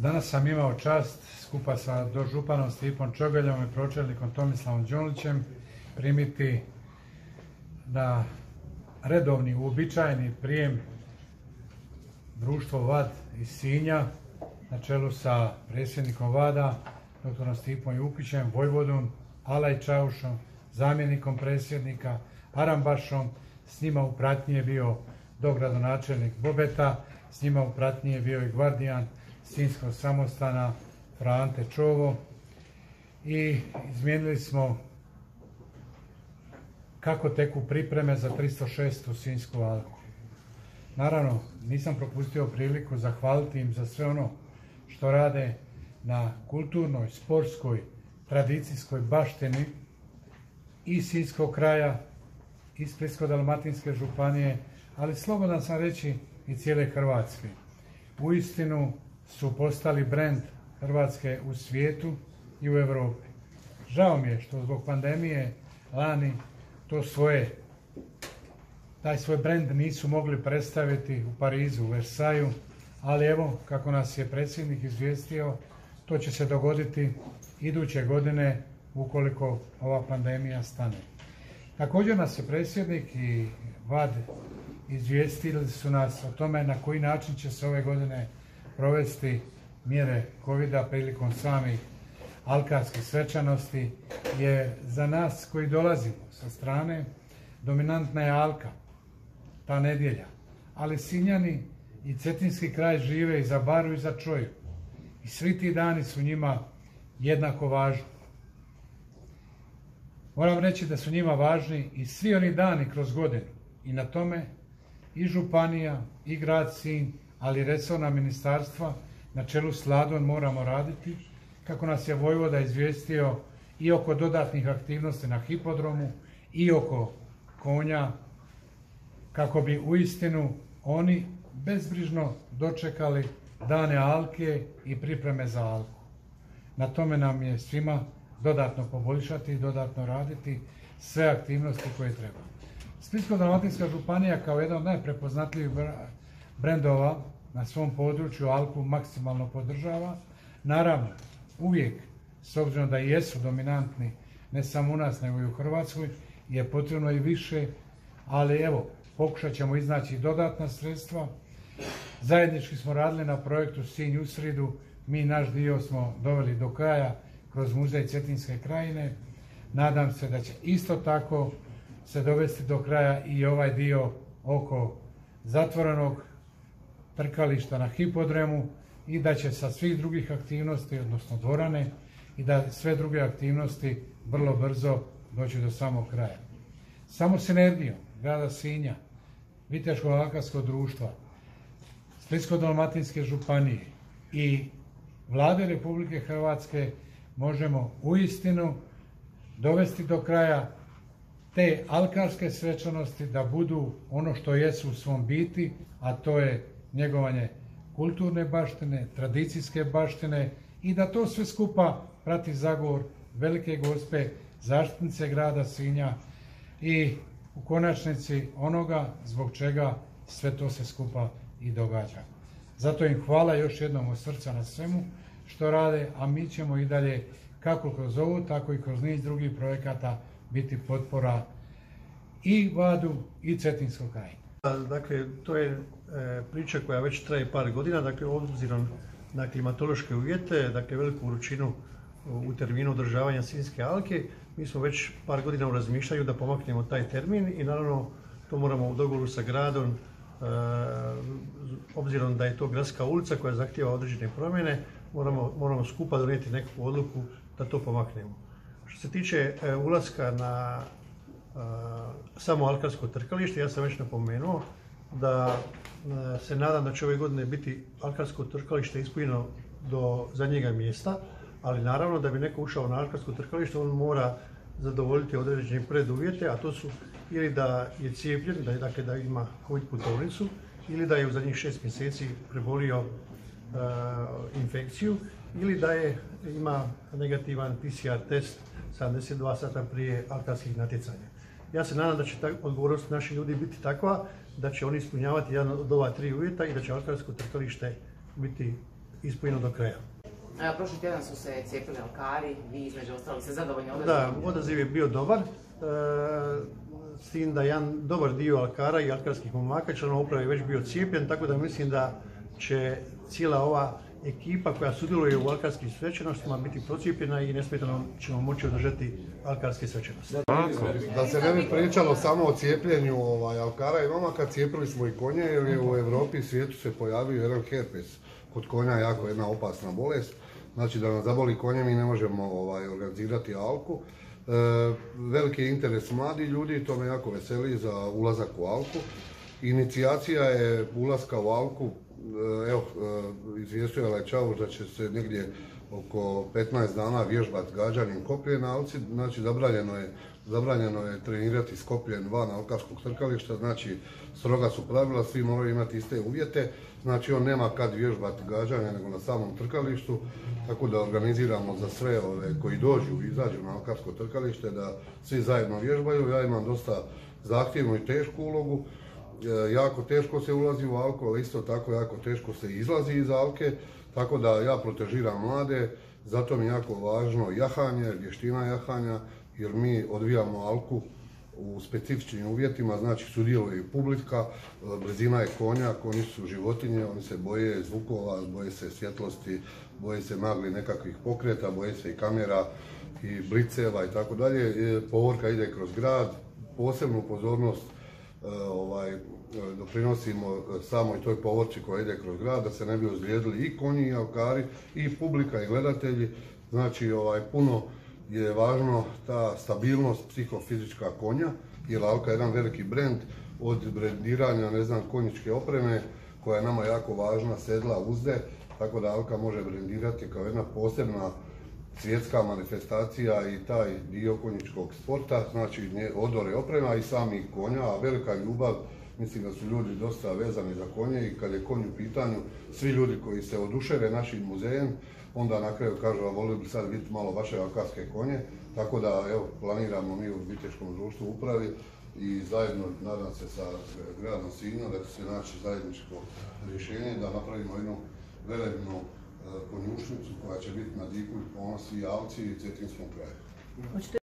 Danas sam imao čast skupa sa dožupanom Stipom Čogeljom i pročelnikom Tomislavom Đolićem primiti na redovni, uobičajeni prijem društvo VAD iz Sinja na čelu sa predsjednikom VADA, dr. Stipom Jukićem, Vojvodom, Alaj Čaušom, zamjenikom predsjednika, Arambašom, s njima u pratnji je bio dogradonačelnik Bobeta, s njima u pratnji je bio i gvardijan Sinskog samostana Frante Čovo i izmijenili smo kako teku pripreme za 306. Sinjsku alku. Naravno, nisam propustio priliku zahvaliti im za sve ono što rade na kulturnoj, sportskoj, tradicijskoj baštini i Sinjskog kraja i Splitsko-Dalmatinske županije, ali slobodan sam reći i cijele Hrvatske. Uistinu su postali brend Hrvatske u svijetu i u Europi. Žao mi je što zbog pandemije lani to svoje taj svoj brend nisu mogli predstaviti u Parizu, u Versaju, ali evo, kako nas je predsjednik izvijestio, to će se dogoditi iduće godine ukoliko ova pandemija stane. Također nas je predsjednik i VAD izvijestili su nas o tome na koji način će se ove godine provesti mjere covid prilikom samih alkarskih svečanosti, je za nas koji dolazimo sa strane dominantna je alka, ta nedjelja. Ali Sinjani i Cetinski kraj žive i za baru i za čoju. I svi ti dani su njima jednako važni. Moram reći da su njima važni i svi oni dani kroz godinu. I na tome i županija, i grad Sinj, ali resorna ministarstva na čelu s Ladom moramo raditi, kako nas je Vojvoda izvijestio i oko dodatnih aktivnosti na hipodromu i oko konja, kako bi uistinu oni bezbrižno dočekali dane alke i pripreme za alku. Na tome nam je svima dodatno poboljšati i dodatno raditi sve aktivnosti koje treba. Splitsko-dalmatinska županija kao jedna od najprepoznatljivih brendova na svom području Alku maksimalno podržava. Naravno, uvijek, s obzirom da jesu dominantni ne samo u nas nego i u Hrvatskoj, je potrebno i više, ali evo, pokušat ćemo iznaći dodatna sredstva. Zajednički smo radili na projektu Sinj u sridu, mi naš dio smo doveli do kraja kroz muzej Cetinske krajine. Nadam se da će isto tako se dovesti do kraja i ovaj dio oko zatvorenog trkališta na hipodremu i da će sa svih drugih aktivnosti, odnosno dvorane, i da sve druge aktivnosti vrlo brzo doći do samog kraja. Samo sinergijom grada Sinja, Viteško alkarskog društva, Splitsko-dalmatinske županije i vlade Republike Hrvatske možemo uistinu dovesti do kraja te alkarske svečanosti da budu ono što jesu u svom biti, a to je njegovanje kulturne baštine, tradicijske baštine i da to sve skupa prati zagovor velike gospe, zaštitnice grada Sinja i u konačnici onoga zbog čega sve to se skupa i događa. Zato im hvala još jednom od srca na svemu što rade, a mi ćemo i dalje kako kroz ovu, tako i kroz niz drugih projekata biti potpora i Vadu i Cetinskog kraja. Dakle, to je e, priča koja već traje par godina, dakle, obzirom na klimatološke uvjete, dakle, veliku vrućinu u terminu održavanja Sinjske alke, mi smo već par godina u razmišljanju da pomaknemo taj termin i naravno to moramo u dogovoru sa gradom, e, obzirom da je to gradska ulica koja zahtjeva određene promjene, moramo, moramo skupa donijeti neku odluku da to pomaknemo. Što se tiče e, ulaska na samo alkarsko trkalište, ja sam već napomenuo da se nadam da će ove godine biti alkarsko trkalište ispunjeno do zadnjega mjesta, ali naravno da bi neko ušao na alkarsko trkalište on mora zadovoljiti određene preduvjete, a to su ili da je cijepljen, da, je, dakle, da ima COVID putovnicu, ili da je u zadnjih šest mjeseci prebolio infekciju, ili da je, ima negativan PCR test 72 sata prije alkarskih natjecanja. Ja se nadam da će ta odgovornost naših ljudi biti takva da će oni ispunjavati jedan od ova tri uvjeta i da će alkarsko trkalište biti ispunjeno do kraja. Evo, prošli tjedan su se cijepili alkari, vi između ostalih ste zadovoljni Da, odazivom? odaziv je bio dobar, e, s tim da jedan dobar dio alkara i alkarskih momaka članova uprave je već bio cijepljen, tako da mislim da će cijela ova ekipa koja sudjeluje u alkarskim svečanostima biti procijepljena i nesmetano ćemo moći održati alkarske svečanosti. Da se ne bi pričalo samo o cijepljenju ovaj, alkara i momaka, cijepili smo i konje jer je u Europi i svijetu se pojavio jedan herpes. Kod konja jako jedna opasna bolest. Znači da nas zaboli konje mi ne možemo ovaj, organizirati alku. E, veliki je interes mladih ljudi, to me jako veseli za ulazak u alku. Inicijacija je ulaska u alku, evo, e, izvijestio je Lečavuš da će se negdje oko 15 dana vježbat gađanjem koplje na alci, znači zabranjeno je, zabranjeno je trenirati skopljen van alkarskog trkališta, znači stroga su pravila, svi moraju imati iste uvjete, znači on nema kad vježbati gađanje nego na samom trkalištu, tako da organiziramo za sve ove koji dođu i izađu na alkarsko trkalište da svi zajedno vježbaju, ja imam dosta zahtjevnu i tešku ulogu, E, jako teško se ulazi u alku, ali isto tako jako teško se izlazi iz alke, tako da ja protežiram mlade, zato mi je jako važno jahanje, vještina jahanja, jer mi odvijamo alku u specifičnim uvjetima, znači sudjeluje i publika, e, brzina je konja, konji su životinje, oni se boje zvukova, boje se svjetlosti, boje se magli nekakvih pokreta, boje se i kamera i bliceva i tako dalje. E, Povorka ide kroz grad, posebnu pozornost e, ovaj, e, doprinosimo e, samoj toj povorci koja ide kroz grad, da se ne bi ozlijedili i konji i alkari i publika i gledatelji. Znači, ovaj, puno je važno ta stabilnost psihofizička konja, jer Alka je jedan veliki brend od brendiranja, ne znam, konjičke opreme, koja je nama jako važna, sedla, uzde, tako da Alka može brendirati kao jedna posebna svjetska manifestacija i taj dio konjičkog sporta, znači odore oprema i samih konja, a velika ljubav, mislim da su ljudi dosta vezani za konje i kad je konj u pitanju, svi ljudi koji se oduševe našim muzejem, onda na kraju kažu, a volio bi sad vidjeti malo vaše alkarske konje, tako da evo, planiramo mi u Viteškom društvu upravi i zajedno, nadam se, sa gradom Sinjom da će se naći zajedničko rješenje da napravimo jednu velebnu konjušnicu koja će biti na diku i ponos i Alci i Cetinskom kraju.